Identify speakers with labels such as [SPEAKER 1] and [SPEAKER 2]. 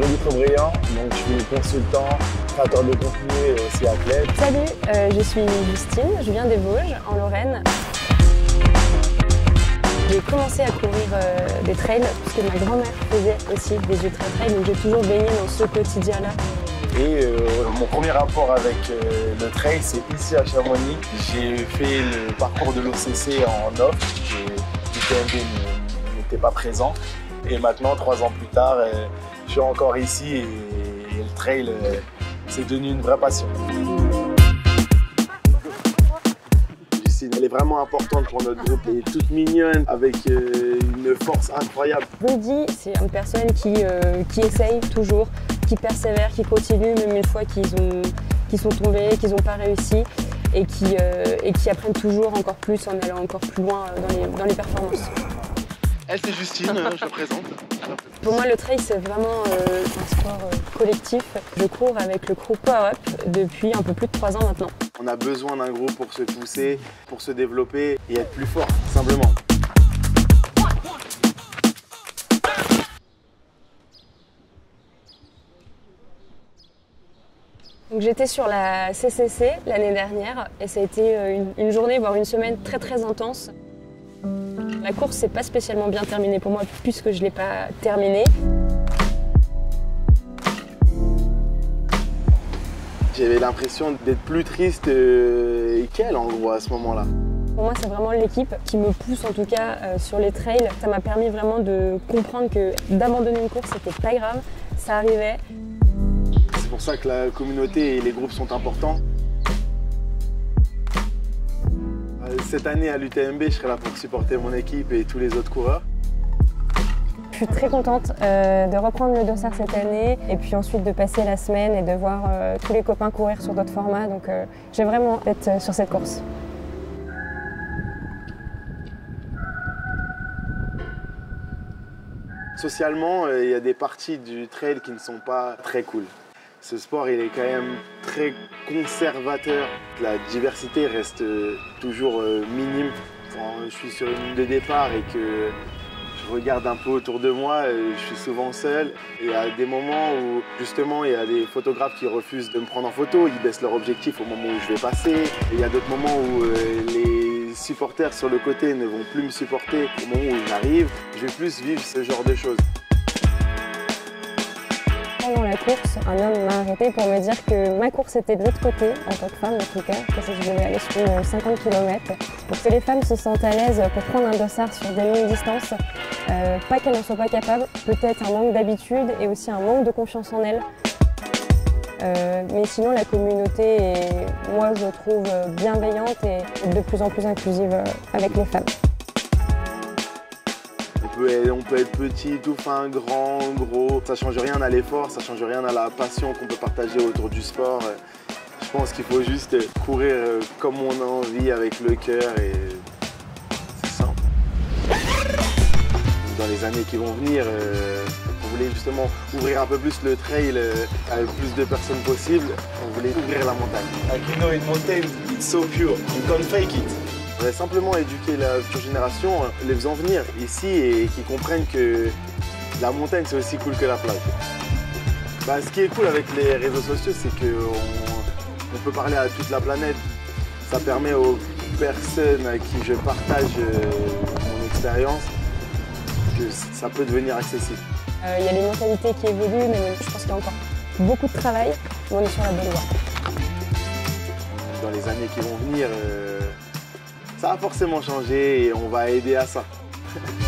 [SPEAKER 1] Dimitri Briand, donc je suis consultant, créateur de contenu et aussi athlète.
[SPEAKER 2] Salut, euh, je suis Justine, je viens des Vosges, en Lorraine. J'ai commencé à courir euh, des trails puisque ma grand-mère faisait aussi des ultra-trails, donc j'ai toujours baigné dans ce quotidien-là.
[SPEAKER 1] Et euh, mon premier rapport avec euh, le trail, c'est ici à Chamonix. J'ai fait le parcours de l'OCC en off, l'UTMB n'était pas présent. Et maintenant, trois ans plus tard, suis encore ici et, et le trail, euh, c'est devenu une vraie passion. Justine, elle est vraiment importante pour notre groupe. Elle est toute mignonne, avec euh, une force incroyable.
[SPEAKER 2] Rudy, c'est une personne qui, euh, qui essaye toujours, qui persévère, qui continue, même une fois qu'ils ont, qu'ils sont tombés, qu'ils n'ont pas réussi, et qui, euh, et qui apprennent toujours encore plus en allant encore plus loin dans les, dans les performances.
[SPEAKER 3] Elle, c'est Justine, euh, je te présente.
[SPEAKER 2] Pour moi, le trail, c'est vraiment euh, un sport euh, collectif. Je cours avec le crew Power Up depuis un peu plus de trois ans maintenant.
[SPEAKER 1] On a besoin d'un groupe pour se pousser, pour se développer et être plus fort, simplement.
[SPEAKER 2] Donc, J'étais sur la CCC l'année dernière et ça a été une, une journée, voire une semaine très très intense. La course s'est pas spécialement bien terminée pour moi puisque je l'ai pas terminée.
[SPEAKER 1] J'avais l'impression d'être plus triste euh, qu'elle en gros à ce moment-là.
[SPEAKER 2] Pour moi, c'est vraiment l'équipe qui me pousse en tout cas euh, sur les trails. Ça m'a permis vraiment de comprendre que d'abandonner une course, c'était pas grave, ça arrivait.
[SPEAKER 1] C'est pour ça que la communauté et les groupes sont importants. Cette année à l'UTMB, je serai là pour supporter mon équipe et tous les autres coureurs.
[SPEAKER 2] Je suis très contente euh, de reprendre le dossard cette année et puis ensuite de passer la semaine et de voir euh, tous les copains courir sur d'autres formats. Donc euh, j'ai vraiment hâte sur cette course.
[SPEAKER 1] Socialement, il y a des parties du trail qui ne sont pas très cool. Ce sport, il est quand même très conservateur. La diversité reste euh, toujours euh, minime. Quand je suis sur une ligne de départ et que je regarde un peu autour de moi, euh, je suis souvent seul. Il y a des moments où, justement, il y a des photographes qui refusent de me prendre en photo. Ils baissent leur objectif au moment où je vais passer. Et il y a d'autres moments où les supporters sur le côté ne vont plus me supporter au moment où j'arrive. Je vais plus vivre ce genre de choses.
[SPEAKER 2] Un homme m'a arrêté pour me dire que ma course était de l'autre côté, en tant que femme en tout cas, que si je devais aller sur une 50 km. Pour que les femmes se sentent à l'aise pour prendre un dossard sur des longues distances, euh, pas qu'elles n'en soient pas capables, peut-être un manque d'habitude et aussi un manque de confiance en elles. Euh, mais sinon, la communauté est, moi, je trouve bienveillante et de plus en plus inclusive euh, avec les femmes.
[SPEAKER 1] On peut, être, petit, tout fin, grand, gros. Ça change rien à l'effort, ça change rien à la passion qu'on peut partager autour du sport. Je pense qu'il faut juste courir euh, comme on a envie, avec le cœur et c'est simple. Dans les années qui vont venir, euh, on voulait justement ouvrir un peu plus le trail euh, à le plus de personnes possible. On voulait ouvrir la montagne. Like so pure. You can't fake it. Simplement éduquer la future génération, euh, les faisant venir ici et qu'ils comprennent que la montagne c'est aussi cool que la plage. Bah, ce qui est cool avec les réseaux sociaux, c'est qu'on on peut parler à toute la planète. Ça permet aux personnes à qui je partage euh, mon expérience que ça peut devenir accessible.
[SPEAKER 2] Euh, Il y a les mentalités qui évoluent, mais je pense qu'il y a encore beaucoup de travail, mais on est sur la bonne voie.
[SPEAKER 1] Dans les années qui vont venir, euh, ça va forcément changer et on va aider à ça.